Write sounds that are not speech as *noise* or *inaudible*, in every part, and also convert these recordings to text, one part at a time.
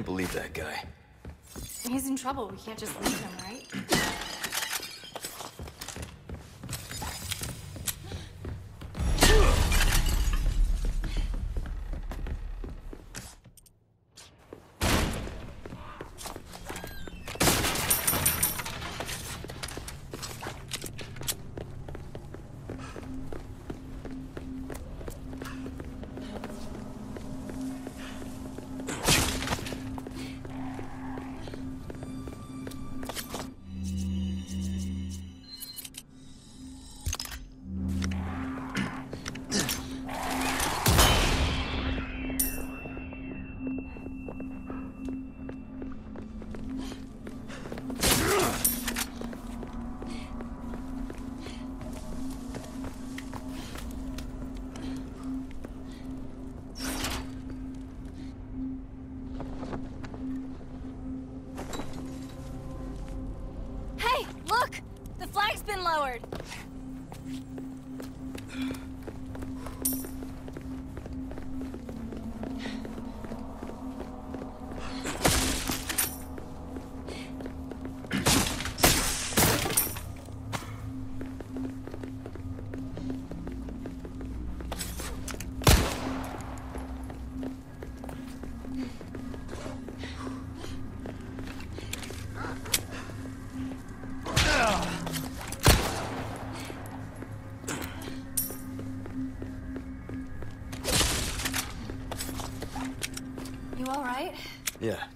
I can't believe that guy. He's in trouble. We can't just leave him, right?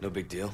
No big deal.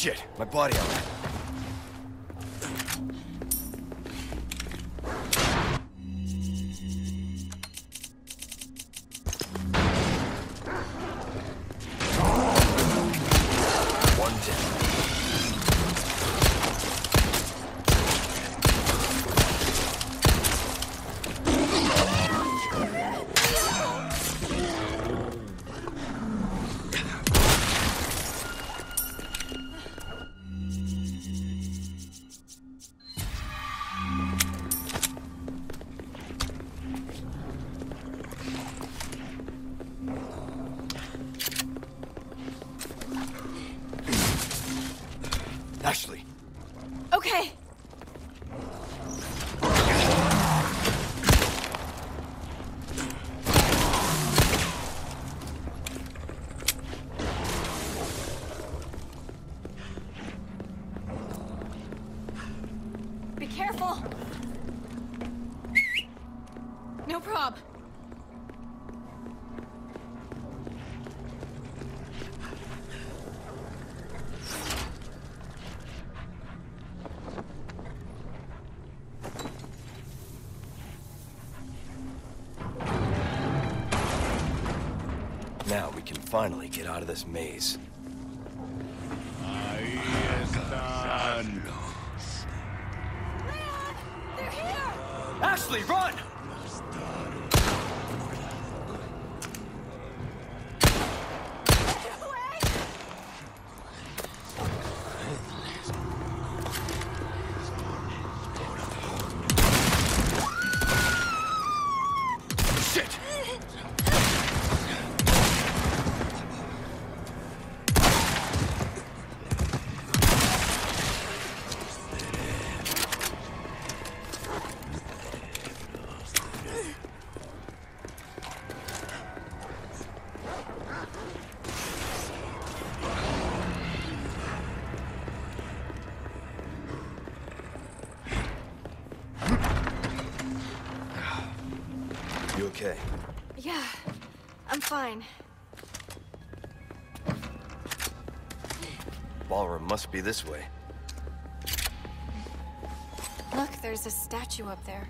Shit, my body armor. No prob. Now we can finally get out of this maze. Run! Okay? Yeah, I'm fine. Ballroom must be this way. Look, there's a statue up there.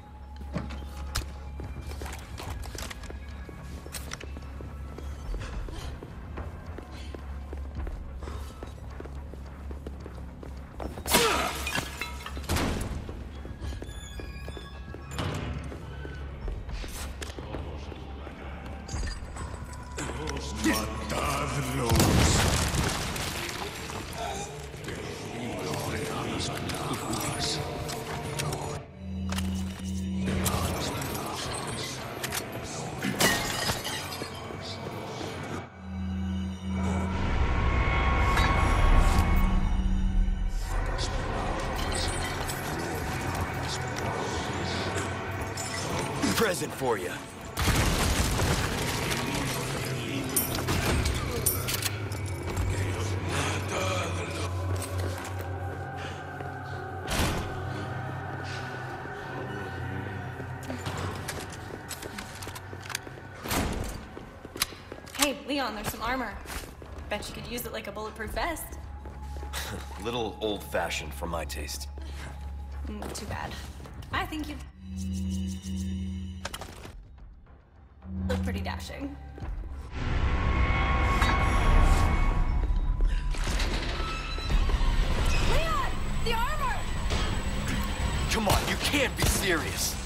Present for you. Hey, Leon, there's some armor. Bet you could use it like a bulletproof vest. *laughs* Little old-fashioned for my taste. Mm, too bad. I think you pretty dashing. Leon! The armor! Come on, you can't be serious.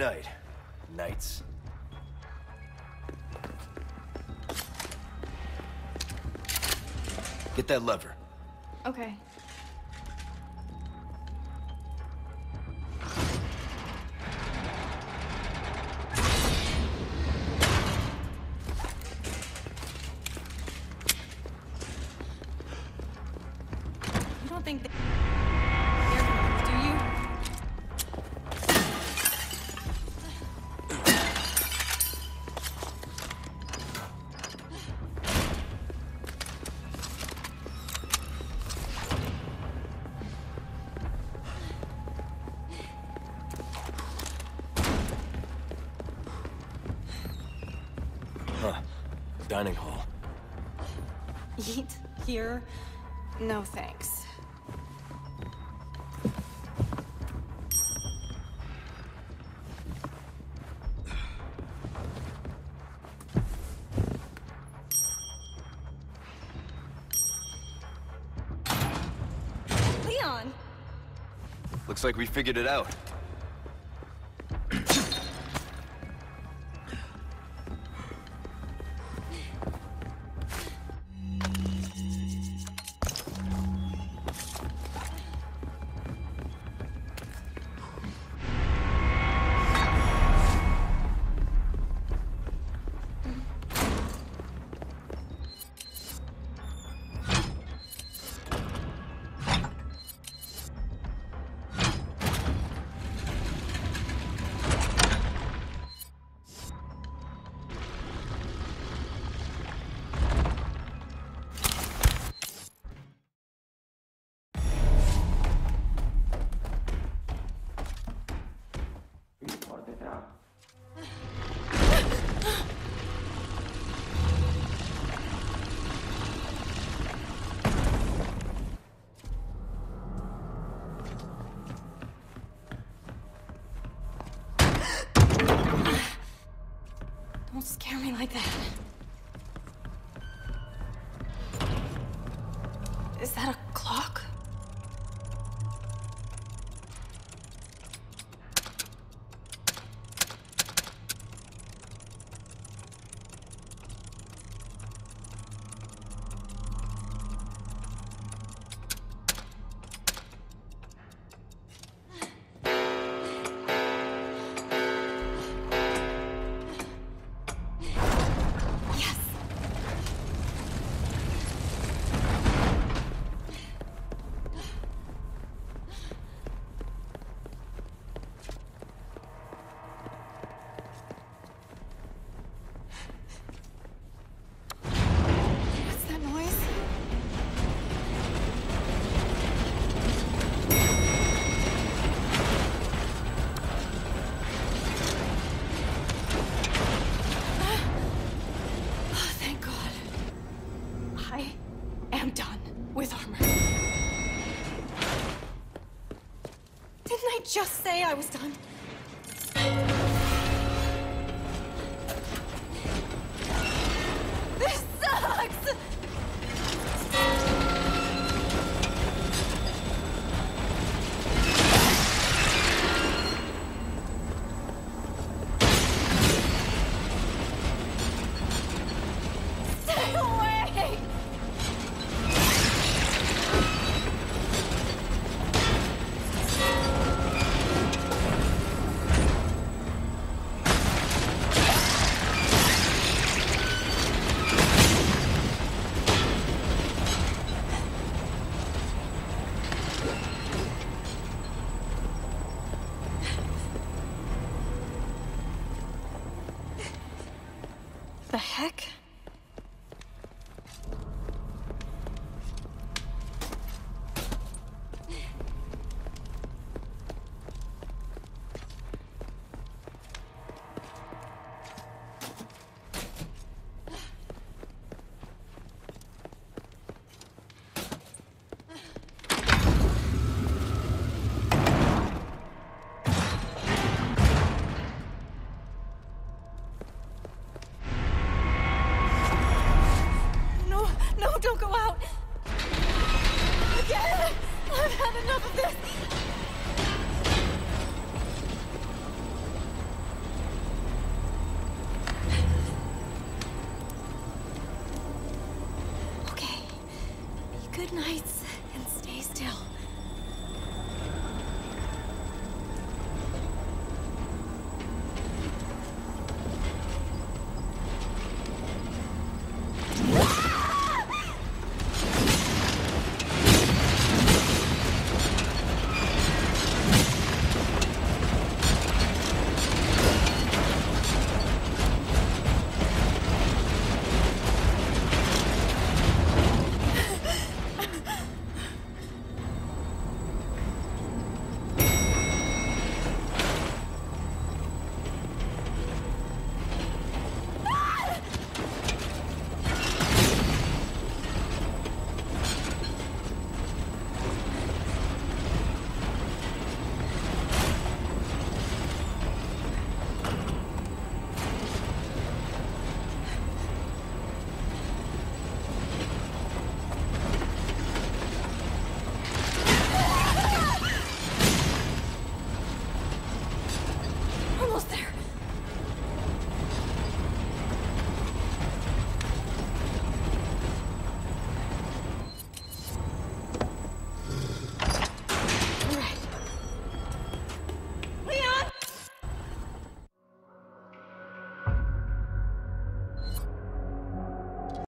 Night. Nights. Get that lever. Okay. Dining hall. Eat here? No thanks. Leon! Looks like we figured it out. That. Am done with armor. Didn't I just say I was done?